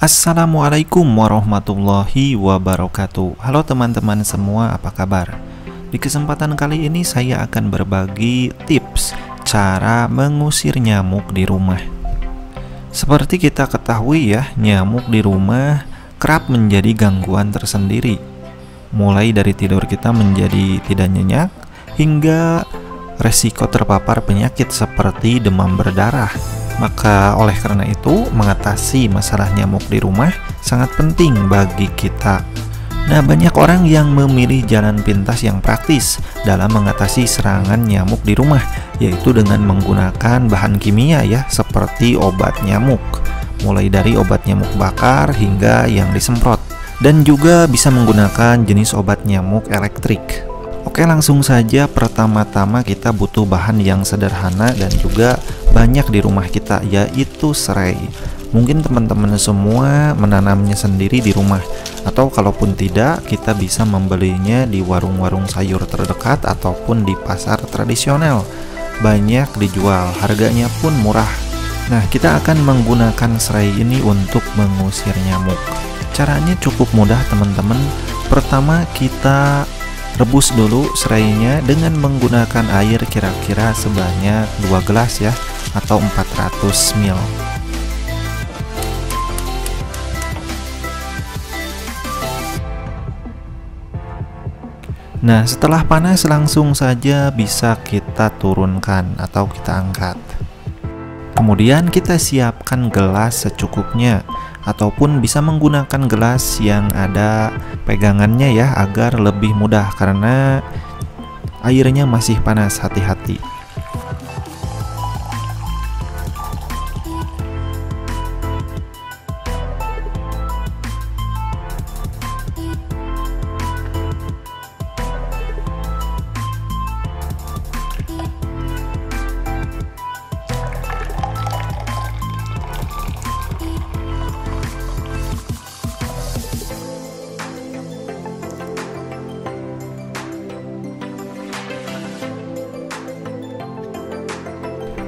Assalamualaikum warahmatullahi wabarakatuh. Halo teman-teman semua apa kabar? Di kesempatan kali ini saya akan berbagi tips cara mengusir nyamuk di rumah. Seperti kita ketahui ya, nyamuk di rumah kerap menjadi gangguan tersendiri. Mulai dari tidur kita menjadi tidak nyenyak Hingga resiko terpapar penyakit seperti demam berdarah maka oleh karena itu, mengatasi masalah nyamuk di rumah sangat penting bagi kita. Nah, banyak orang yang memilih jalan pintas yang praktis dalam mengatasi serangan nyamuk di rumah, yaitu dengan menggunakan bahan kimia ya, seperti obat nyamuk. Mulai dari obat nyamuk bakar hingga yang disemprot. Dan juga bisa menggunakan jenis obat nyamuk elektrik. Oke langsung saja pertama-tama kita butuh bahan yang sederhana dan juga banyak di rumah kita yaitu serai. Mungkin teman-teman semua menanamnya sendiri di rumah Atau kalaupun tidak kita bisa membelinya di warung-warung sayur terdekat ataupun di pasar tradisional. Banyak dijual, harganya pun murah. Nah kita akan menggunakan serai ini untuk mengusir nyamuk. Caranya cukup mudah teman-teman. Pertama kita Rebus dulu serainya dengan menggunakan air kira-kira sebanyak 2 gelas ya atau 400 ml. Nah, setelah panas langsung saja bisa kita turunkan atau kita angkat. Kemudian kita siapkan gelas secukupnya ataupun bisa menggunakan gelas yang ada pegangannya ya agar lebih mudah karena airnya masih panas hati-hati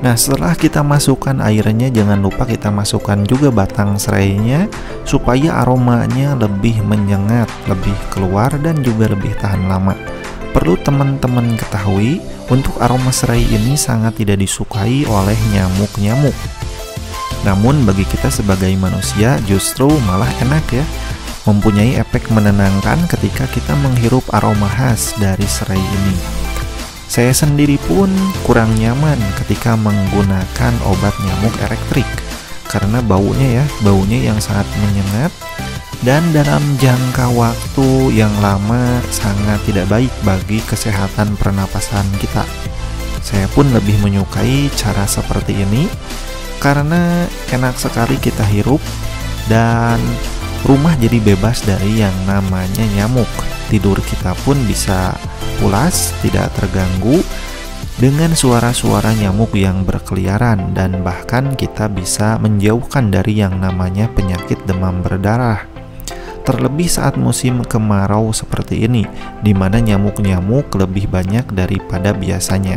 Nah setelah kita masukkan airnya jangan lupa kita masukkan juga batang serainya supaya aromanya lebih menyengat, lebih keluar dan juga lebih tahan lama. Perlu teman-teman ketahui untuk aroma serai ini sangat tidak disukai oleh nyamuk-nyamuk. Namun bagi kita sebagai manusia justru malah enak ya mempunyai efek menenangkan ketika kita menghirup aroma khas dari serai ini. Saya sendiri pun kurang nyaman ketika menggunakan obat nyamuk elektrik karena baunya ya, baunya yang sangat menyengat dan dalam jangka waktu yang lama sangat tidak baik bagi kesehatan pernapasan kita. Saya pun lebih menyukai cara seperti ini karena enak sekali kita hirup dan rumah jadi bebas dari yang namanya nyamuk. Tidur kita pun bisa pulas, tidak terganggu dengan suara-suara nyamuk yang berkeliaran dan bahkan kita bisa menjauhkan dari yang namanya penyakit demam berdarah. Terlebih saat musim kemarau seperti ini, di mana nyamuk-nyamuk lebih banyak daripada biasanya.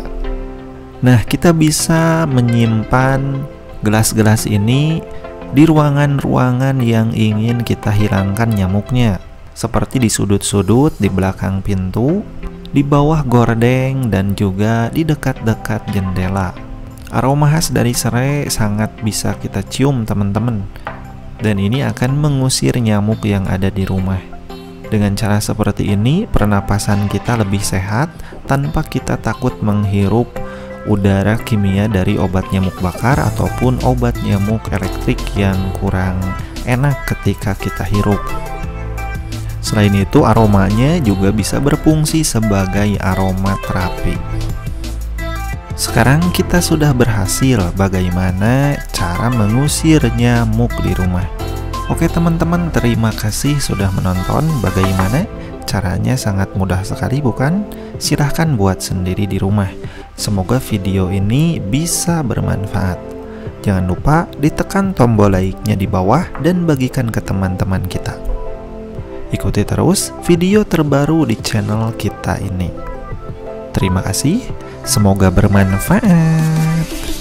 Nah, kita bisa menyimpan gelas-gelas ini di ruangan-ruangan yang ingin kita hilangkan nyamuknya, seperti di sudut-sudut di belakang pintu, di bawah gordeng dan juga di dekat-dekat jendela. Aroma khas dari serai sangat bisa kita cium teman-teman dan ini akan mengusir nyamuk yang ada di rumah. Dengan cara seperti ini, pernapasan kita lebih sehat tanpa kita takut menghirup udara kimia dari obat nyamuk bakar ataupun obat nyamuk elektrik yang kurang enak ketika kita hirup. Selain itu, aromanya juga bisa berfungsi sebagai aroma terapi. Sekarang kita sudah berhasil bagaimana cara mengusir nyamuk di rumah. Oke teman-teman, terima kasih sudah menonton bagaimana caranya sangat mudah sekali bukan? Silahkan buat sendiri di rumah. Semoga video ini bisa bermanfaat. Jangan lupa ditekan tombol like-nya di bawah dan bagikan ke teman-teman kita. Ikuti terus video terbaru di channel kita ini. Terima kasih, semoga bermanfaat.